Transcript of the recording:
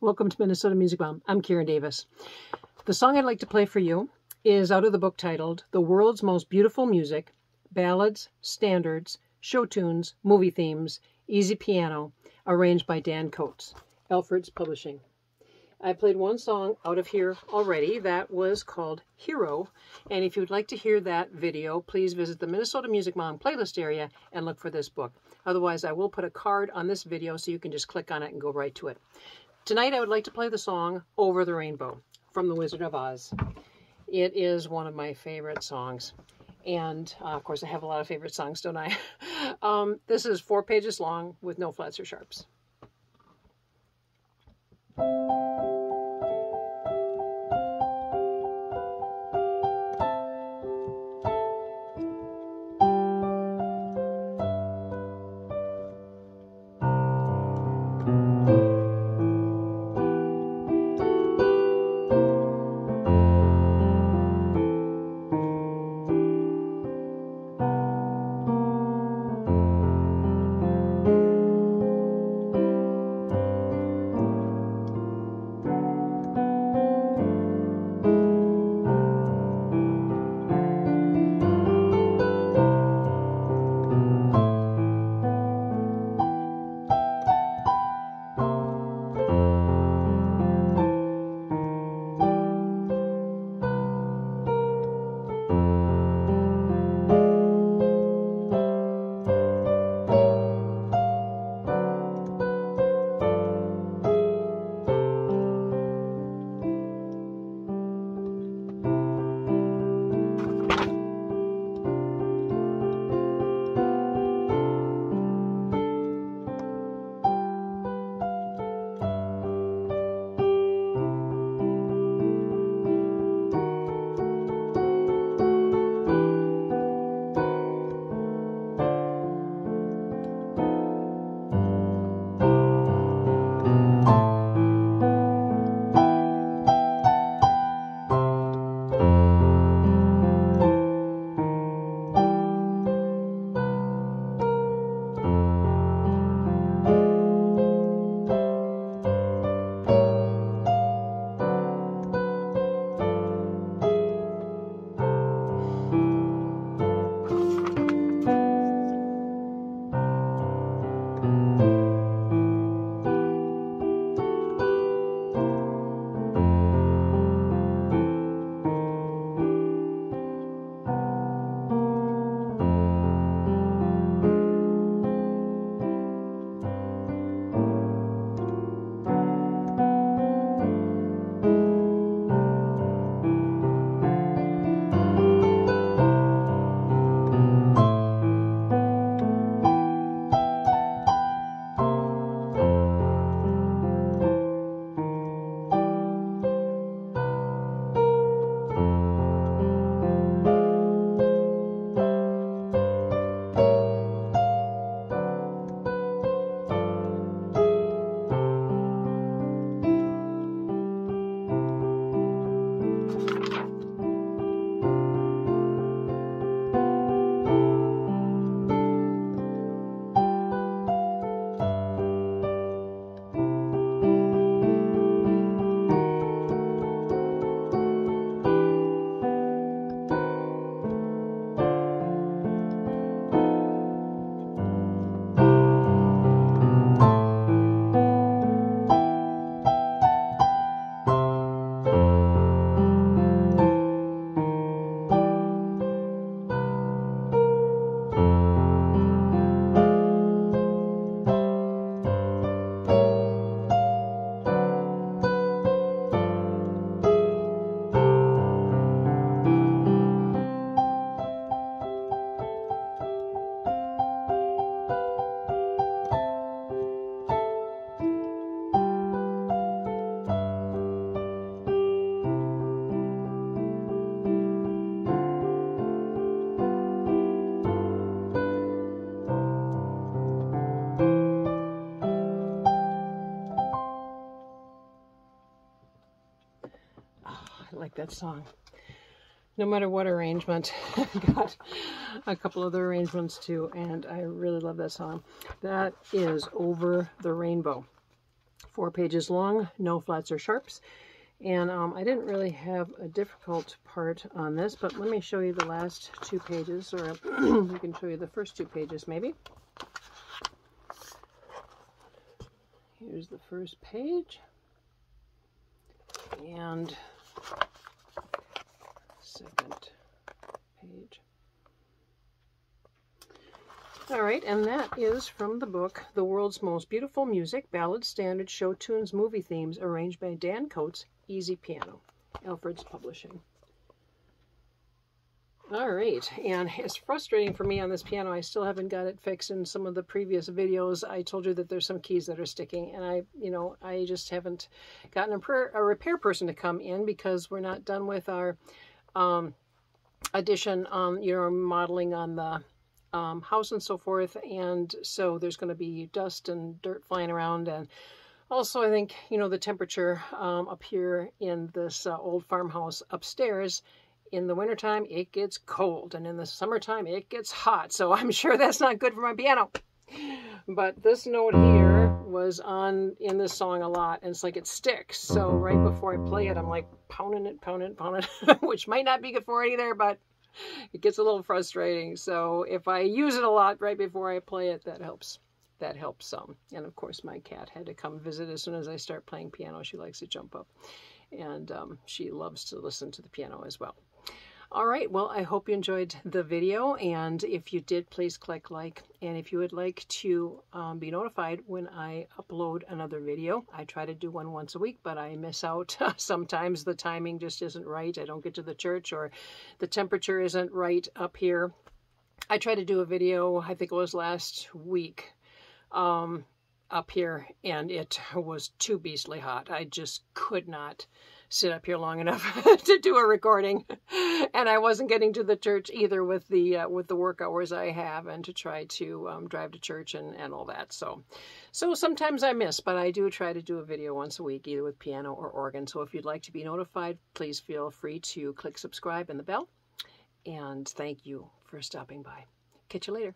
Welcome to Minnesota Music Mom. I'm Karen Davis. The song I'd like to play for you is out of the book titled The World's Most Beautiful Music Ballads, Standards, Show Tunes, Movie Themes, Easy Piano, arranged by Dan Coates, Alfred's Publishing. I played one song out of here already that was called Hero. And if you'd like to hear that video, please visit the Minnesota Music Mom playlist area and look for this book. Otherwise, I will put a card on this video so you can just click on it and go right to it. Tonight I would like to play the song Over the Rainbow from The Wizard of Oz. It is one of my favorite songs. And uh, of course, I have a lot of favorite songs, don't I? um, this is four pages long with no flats or sharps. Like that song. No matter what arrangement, I've got a couple other arrangements too, and I really love that song. That is Over the Rainbow. Four pages long, no flats or sharps. And um, I didn't really have a difficult part on this, but let me show you the last two pages, or I can show you the first two pages maybe. Here's the first page. And second page. All right, and that is from the book The World's Most Beautiful Music, Ballad Standard, Show Tunes, Movie Themes, arranged by Dan Coates, Easy Piano, Alfred's Publishing. All right, and it's frustrating for me on this piano. I still haven't got it fixed. In some of the previous videos, I told you that there's some keys that are sticking, and I, you know, I just haven't gotten a, a repair person to come in because we're not done with our um, addition on, you know, modeling on the um, house and so forth. And so there's going to be dust and dirt flying around. And also, I think, you know, the temperature um, up here in this uh, old farmhouse upstairs in the wintertime, it gets cold. And in the summertime, it gets hot. So I'm sure that's not good for my piano. But this note here was on in this song a lot. And it's like it sticks. So right before I play it, I'm like pounding it, pounding it, pounding it, which might not be good for it either, but it gets a little frustrating. So if I use it a lot right before I play it, that helps. That helps some. And of course, my cat had to come visit as soon as I start playing piano. She likes to jump up. And um, she loves to listen to the piano as well. All right, well, I hope you enjoyed the video, and if you did, please click like, and if you would like to um, be notified when I upload another video, I try to do one once a week, but I miss out. Sometimes the timing just isn't right. I don't get to the church, or the temperature isn't right up here. I tried to do a video, I think it was last week, um, up here, and it was too beastly hot. I just could not sit up here long enough to do a recording, and I wasn't getting to the church either with the uh, with the work hours I have, and to try to um, drive to church and and all that. So, so sometimes I miss, but I do try to do a video once a week, either with piano or organ. So if you'd like to be notified, please feel free to click subscribe and the bell. And thank you for stopping by. Catch you later.